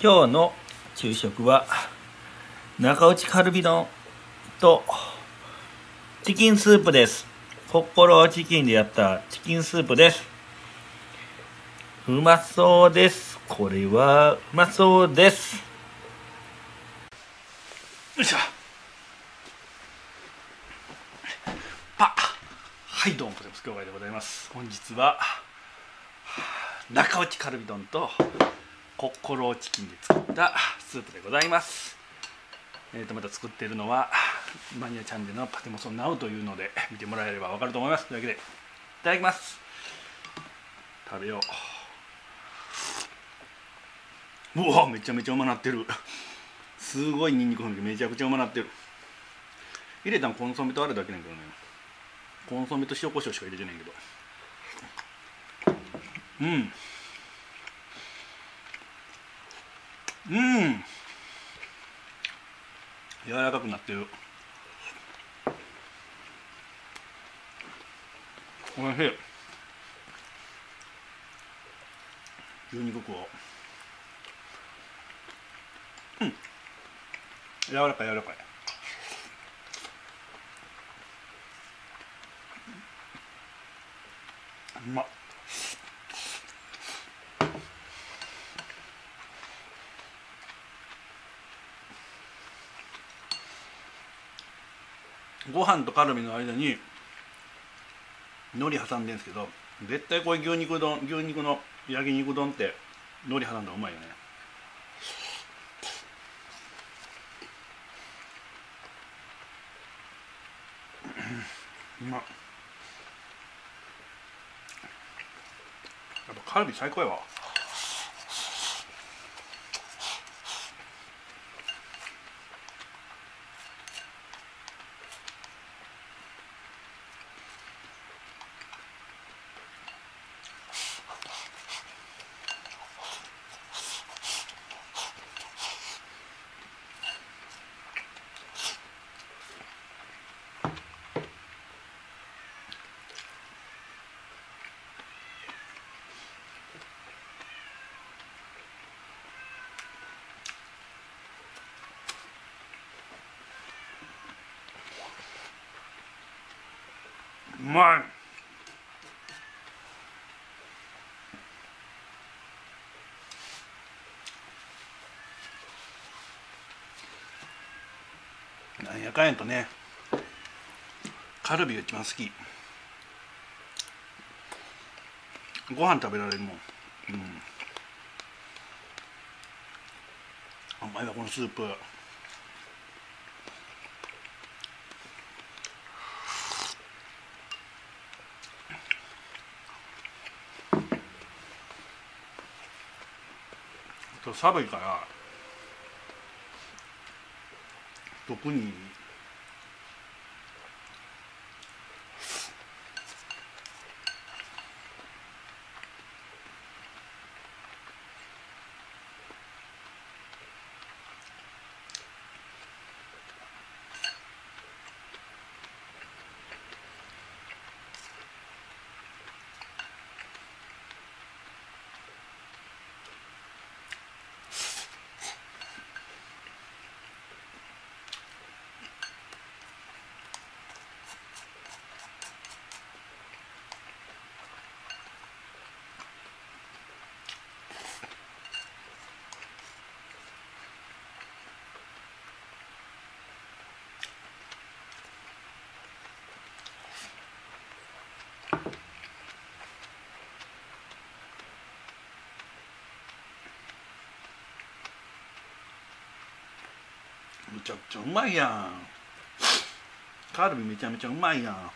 今日の昼食は中内カルビ丼とチキンスープです。コッコロチキンでやったチキンスープです。うまそうです。これはうまそうです。よいしょ。パはいどうもポテプス協会でございます。本日は中落ちカルビ丼とコッコロチキンで作ったスープでございます。えー、とまた作っているのはマニアチャンネルのパテモソンナウというので見てもらえればわかると思います。というわけでいただきます。食べよう。うわめちゃめちゃうまなってる。すごいニンニク風味めちゃくちゃうまなってる。入れたんコンソメとあれだけなんけどね。コンソメと塩コショウしか入れてないけど。うん。うん。柔らかくなってる。おいしい。牛肉粉うん。柔らかい柔らかい。うまっ。ご飯とカルビの間に海苔挟んでるんですけど絶対これ牛肉丼牛肉の焼肉丼って海苔挟んだらうまいよね。うまっ。やっぱカルビ最高やわ。まい。なんやかんやとねカルビが一番好き。ご飯食べられるもん。うん。甘いわこのスープと寒いから特にちゃくちゃうまいやん。カルビめちゃめちゃうまいやん。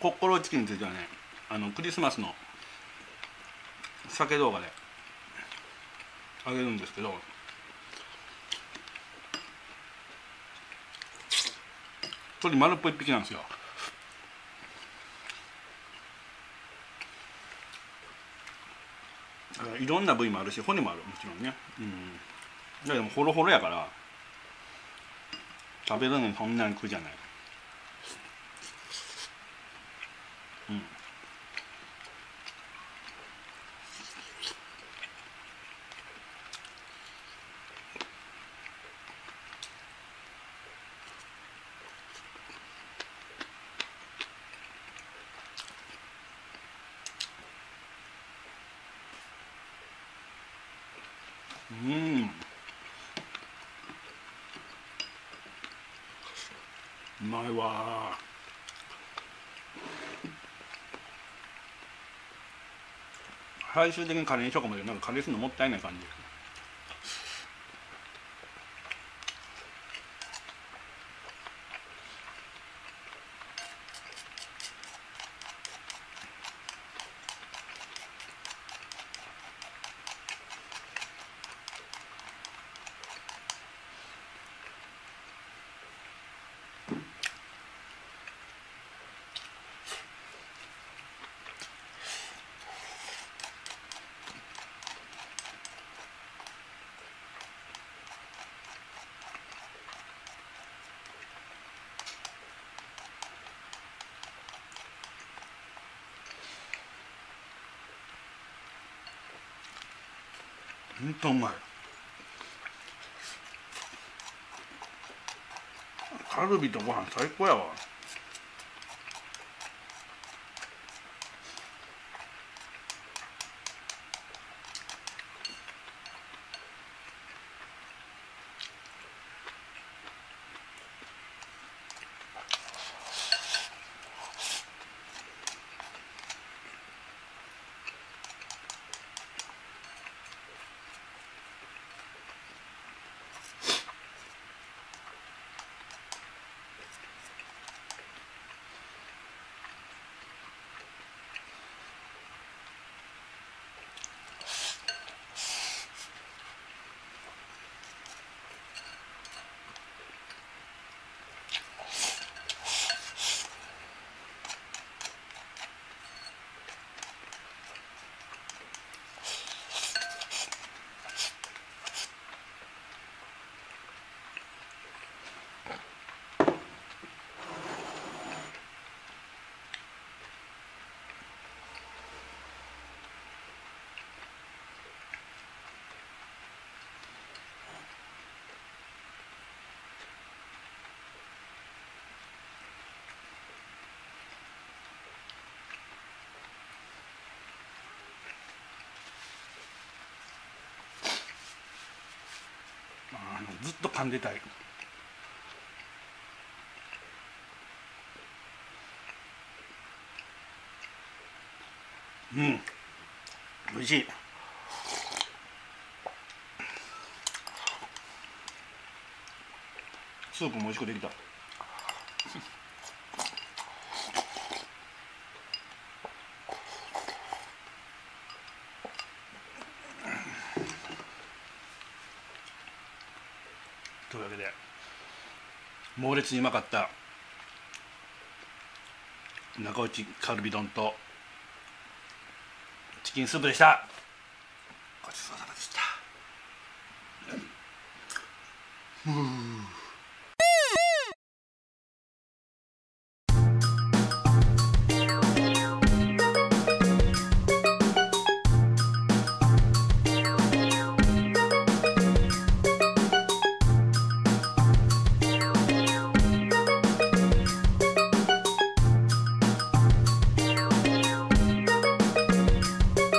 コッコロチキンについてはねあのクリスマスの酒動画であげるんですけど鶏丸っぽい一匹なんですよ。いろんな部位もあるし骨もあるもちろんね。うん。でもホロホロやから食べるのにそんなに苦じゃない。うん。うん。うまいわ最終的にカレーにしようかもけどなんかカレーするのもったいない感じ。ほんとうまい。カルビとご飯最高やわ。っと噛んでたい。うん。美味しい。スープも美味しくできた。というわけで猛烈にうまかった中落ちカルビ丼とチキンスープでした。ごちそうさまでした。うん。